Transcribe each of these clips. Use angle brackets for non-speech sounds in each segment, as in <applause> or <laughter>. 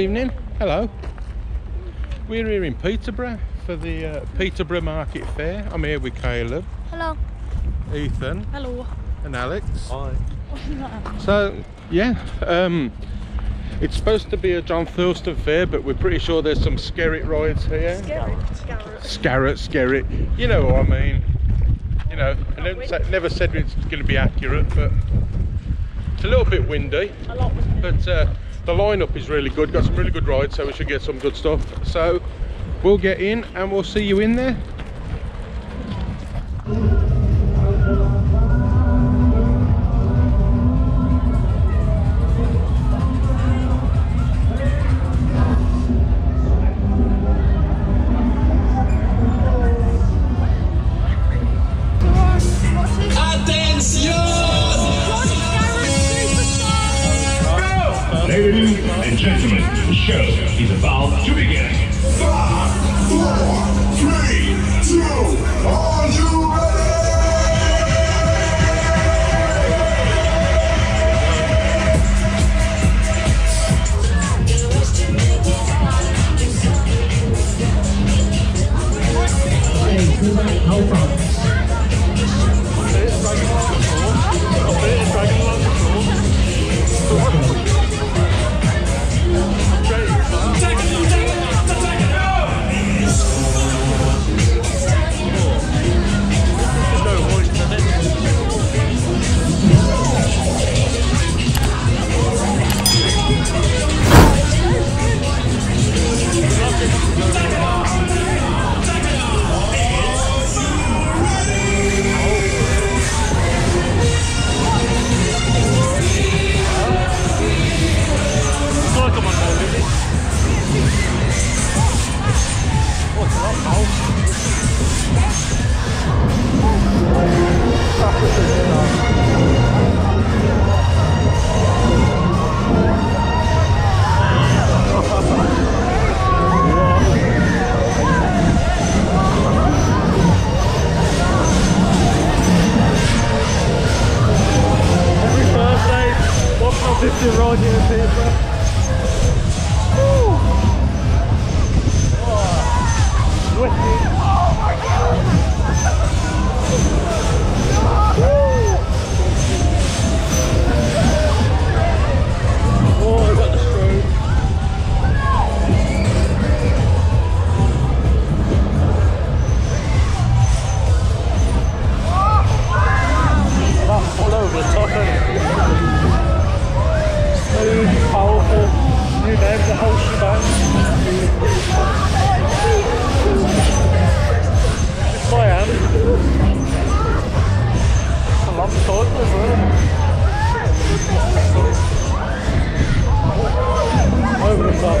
Good evening. Hello. We're here in Peterborough for the uh, Peterborough Market Fair. I'm here with Caleb, Hello. Ethan, Hello. and Alex. Hi. <laughs> So, yeah, um, it's supposed to be a John Thurston fair, but we're pretty sure there's some skerrit rides here. Garrett. Scarrot, skerrit. You know what I mean. You know, I never said, never said it's going to be accurate, but it's a little bit windy. A lot was But uh, the lineup is really good. Got some really good rides, so we should get some good stuff. So we'll get in and we'll see you in there. Time as well. Over the top.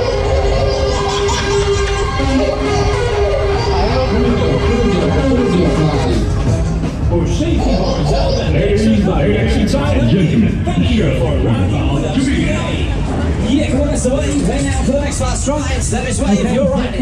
gentlemen, show is about to begin. Yeah, come on, that's. Play now for the next last try. Step this way if you're ready.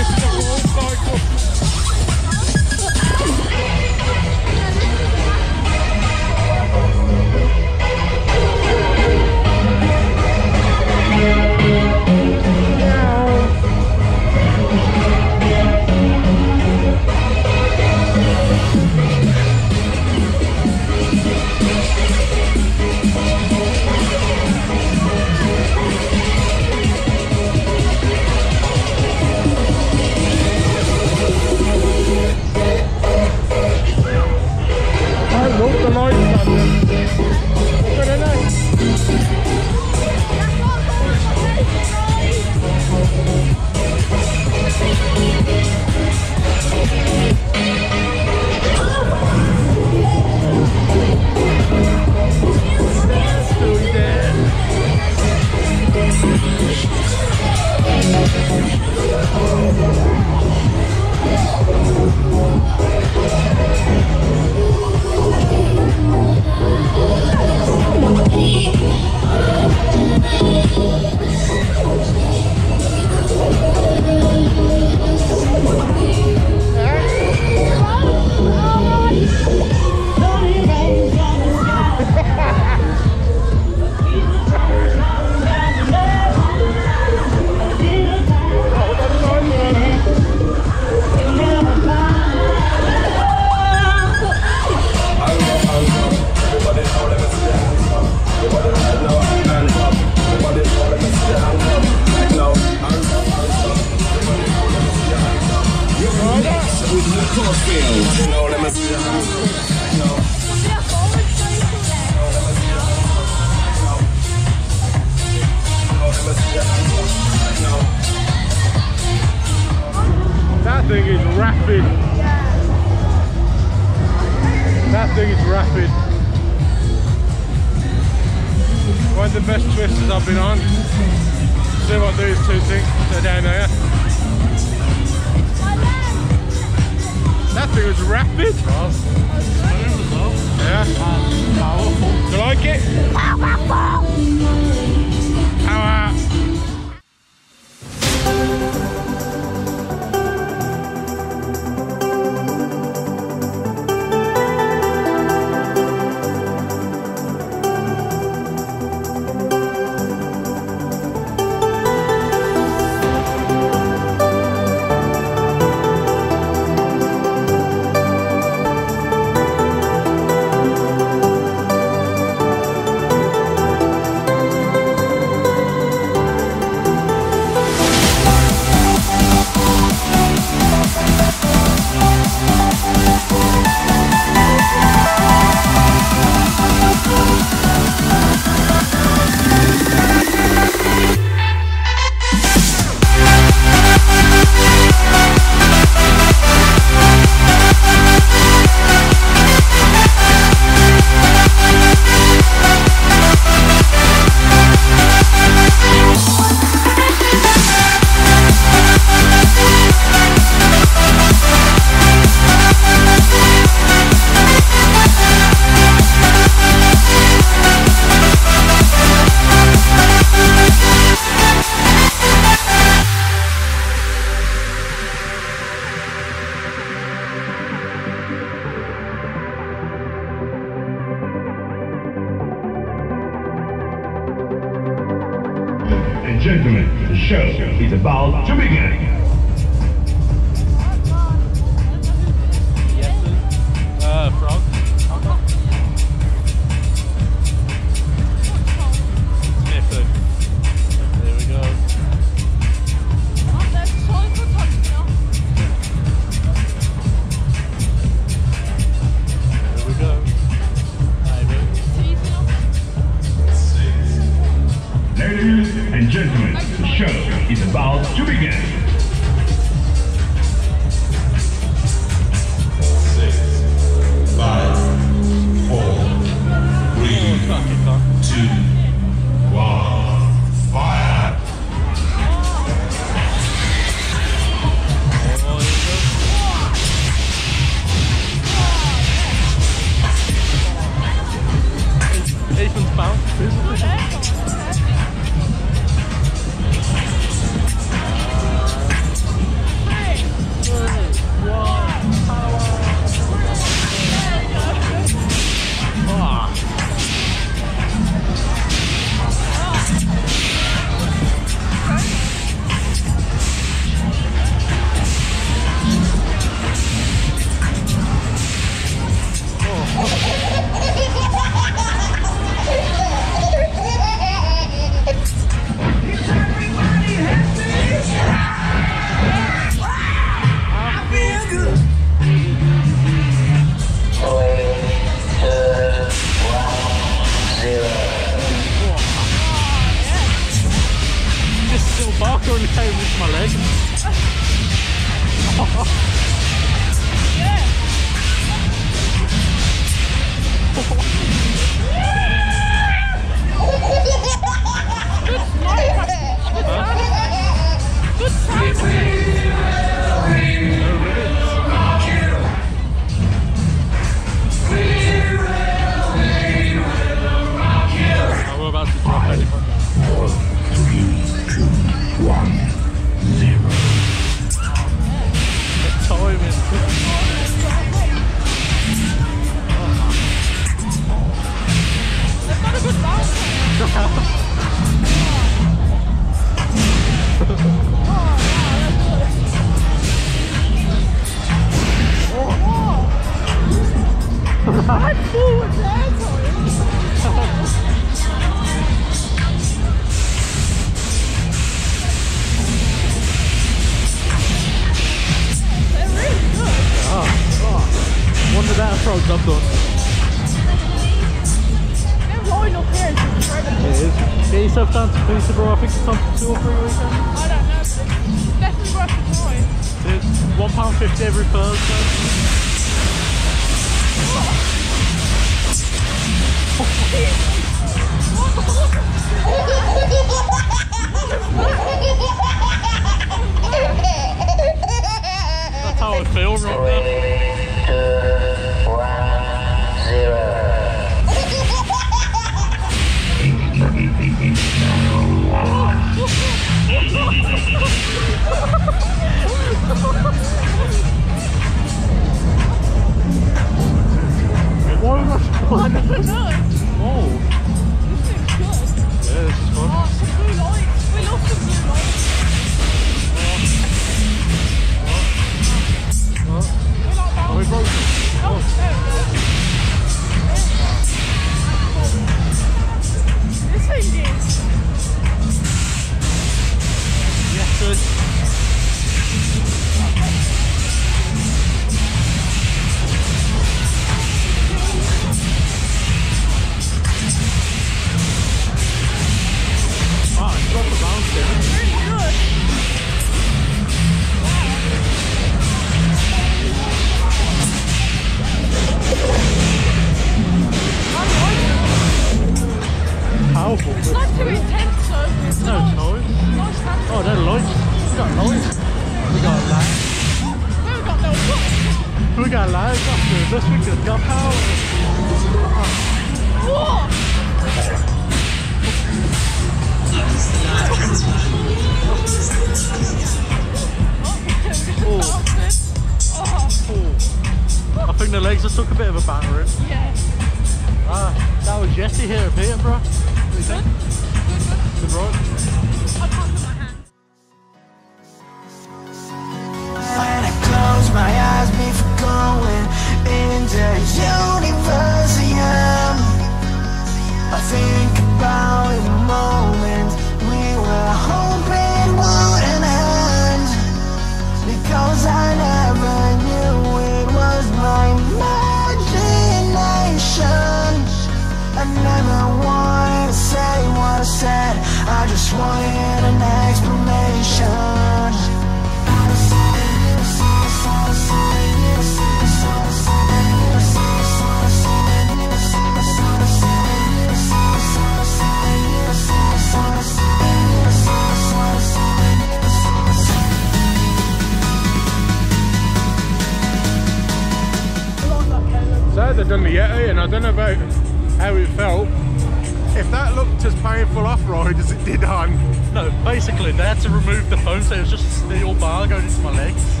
As painful off-road as it did on, No, basically they had to remove the foam, so it was just a steel bar going into my legs.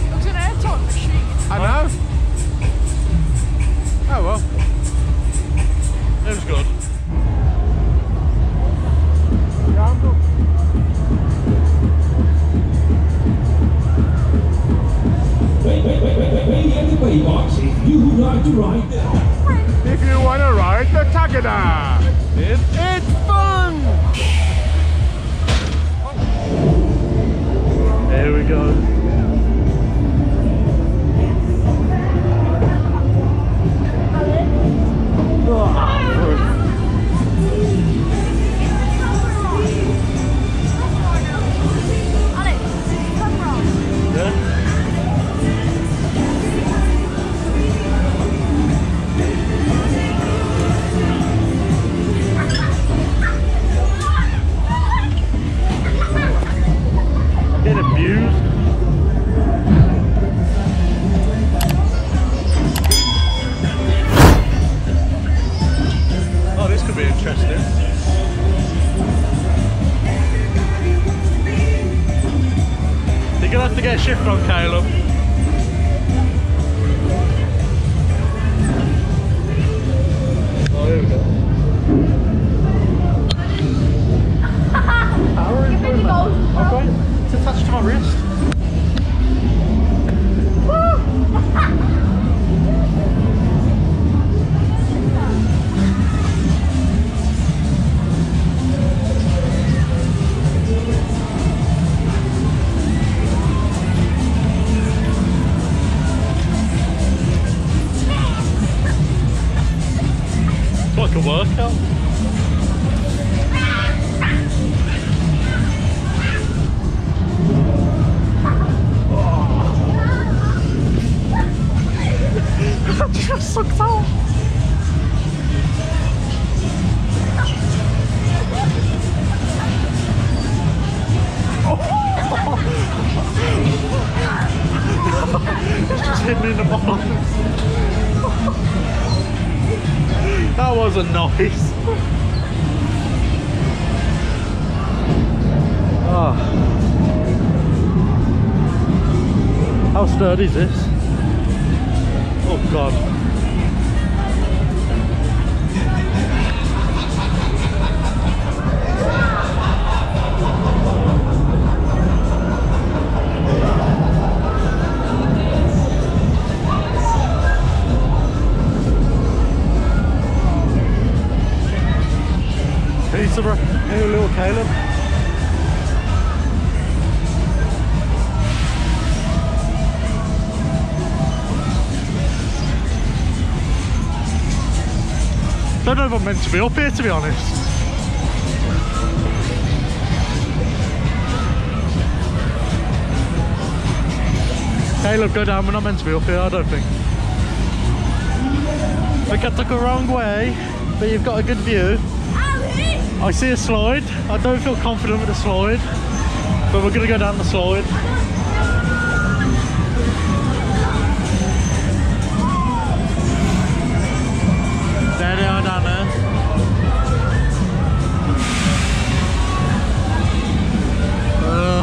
It was an airtight machine. I know. Oh well. It was good. Wait, wait, wait, wait, wait, wait at the way box. If you would like to ride the If you want to ride the Tagada, Did? it's fun. There we go. Interesting. You're gonna have to get a shift on, Caleb. I'm meant to be up here, to be honest. Caleb, go down. We're not meant to be up here, I don't think. We got took a wrong way, but you've got a good view. I see a slide. I don't feel confident with the slide, but we're gonna go down the slide. There they are down there. Oh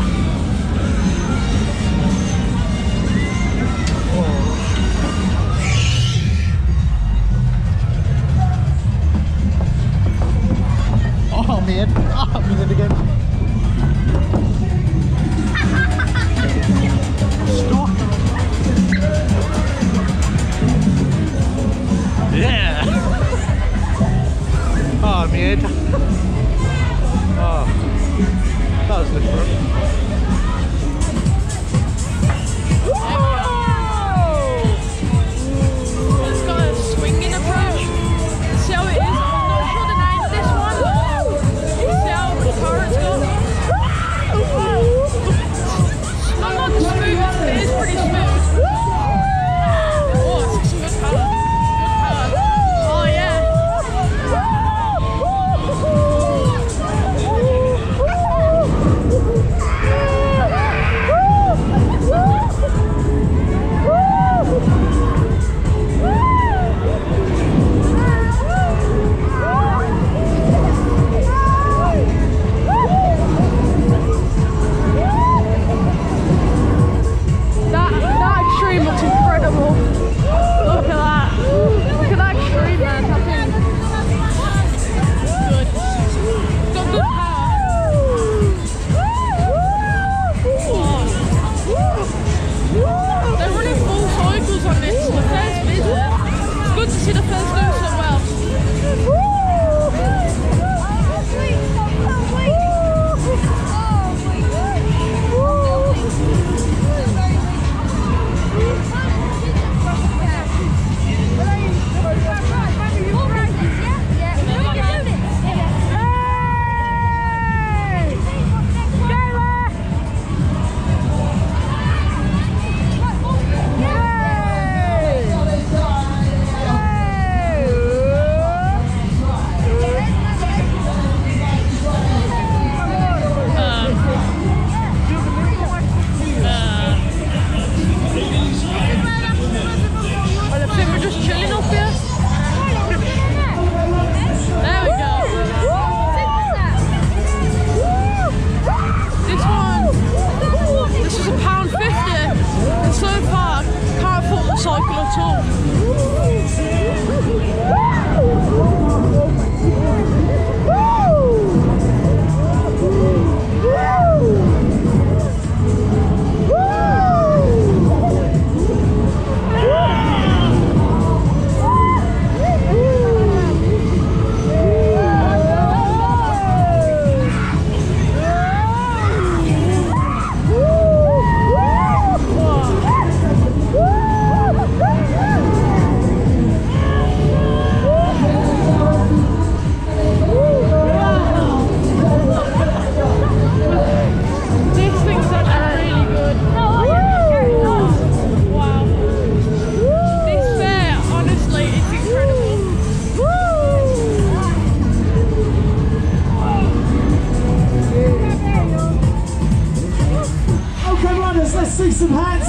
man, oh man again. Stop. Yeah. <laughs> Oh man. Oh, that was different.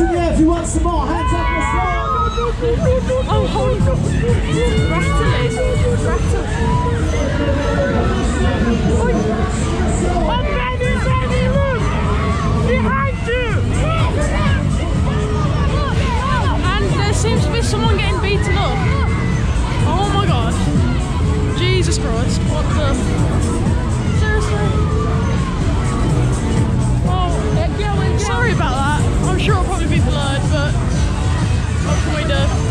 in the air if you want some more. Hands up the sky. Oh, holy rattle Rattle. Oh! Behind you! And there seems to be someone getting beaten up. Oh my god. Jesus Christ, what the... stuff.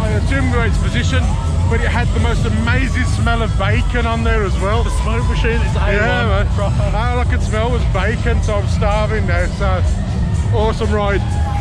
I assumed its position, but it had the most amazing smell of bacon on there as well. The smoke machine is A1. Yeah, man. All I could smell was bacon, so I'm starving now. So, awesome ride.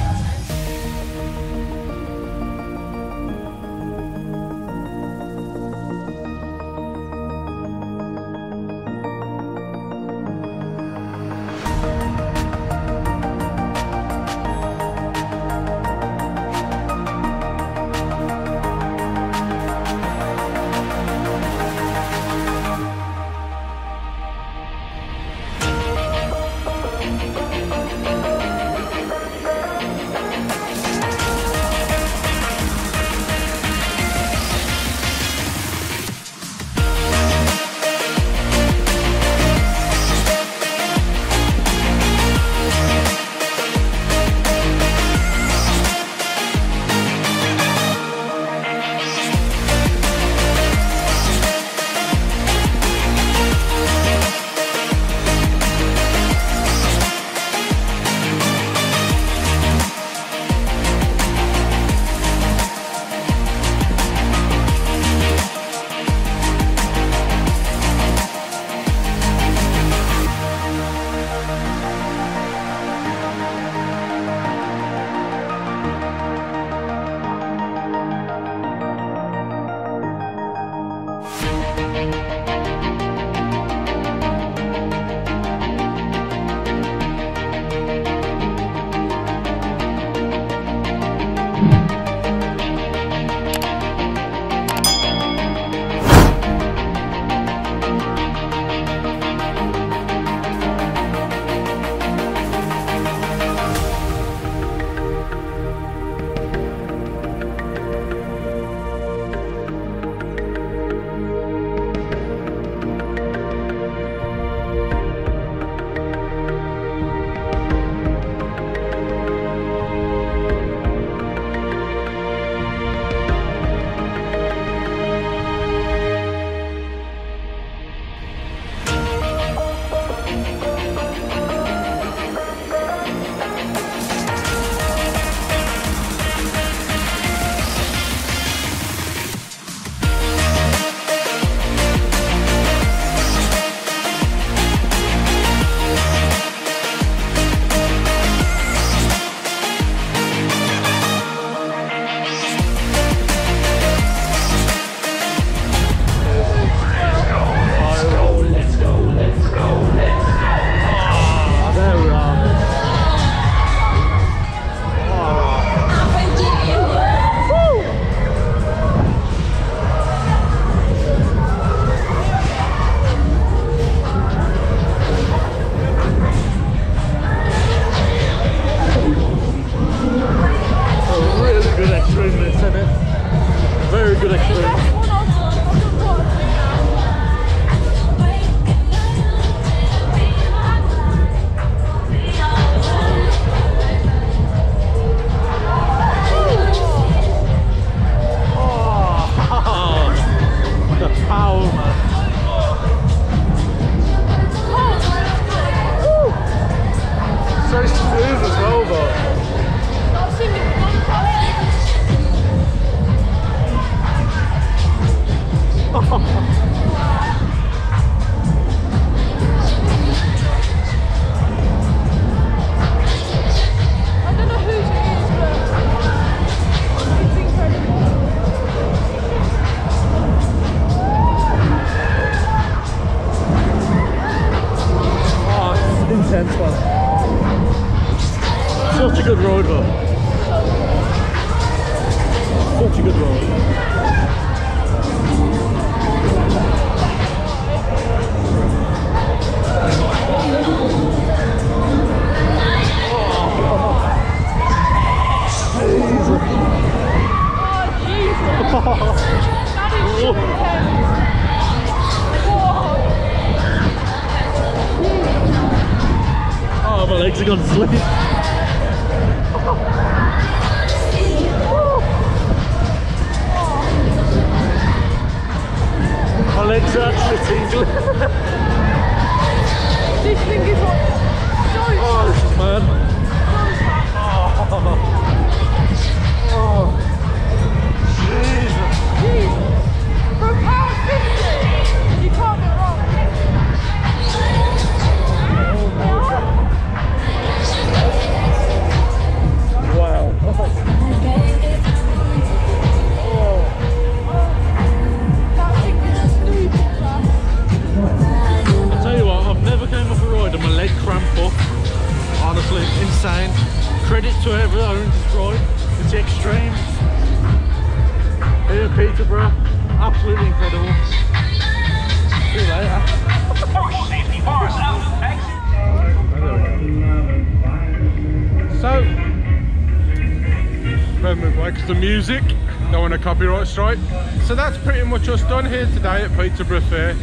Copyright strike. So that's pretty much us done here today at Peterborough Fair.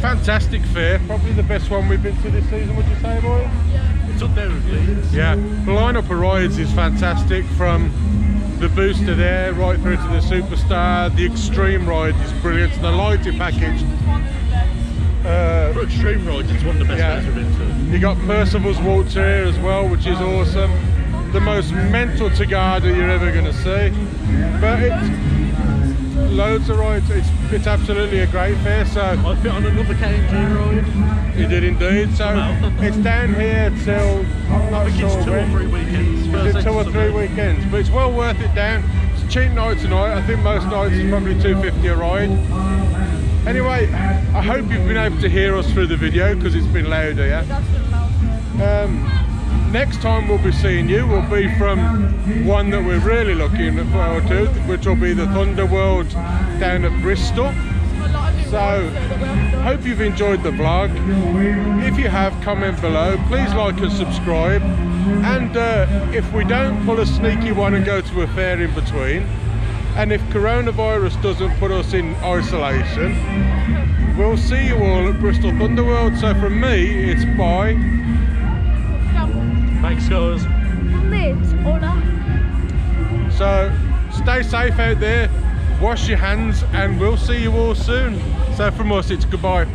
Fantastic fair, probably the best one we've been to this season, would you say, boy? It's up there with Leeds. Yeah, the lineup of rides is fantastic from the booster there right through to the superstar. The extreme ride is brilliant. The lighting package. Uh, For extreme rides, it's one of the best Yeah. we've been to. You got Percival's Waltzer as well, which is awesome. The most mental Tagada you're ever going to see. But it's loads of rides. It's, it's absolutely a great fair. So I fit on another KMG ride. you did indeed. So <laughs> it's down here till I'm I not think it's sure two or three weekends. Is it two or three weekends? But it's well worth it down. It's a cheap night tonight. I think most nights is probably 250 a ride. Anyway, I hope you've been able to hear us through the video because it's been louder, yeah? That's loud. Um, next time we'll be seeing you will be from one that we're really looking forward to, which will be the Thunderworld down at Bristol. So. Hope you've enjoyed the vlog. If you have, comment below. Please like and subscribe. And uh, if we don't pull a sneaky one and go to a fair in between, and if coronavirus doesn't put us in isolation, we'll see you all at Bristol Thunderworld. So from me, it's bye. Thanks, guys. Hola. So, stay safe out there, wash your hands, and we'll see you all soon. So from us, it's goodbye.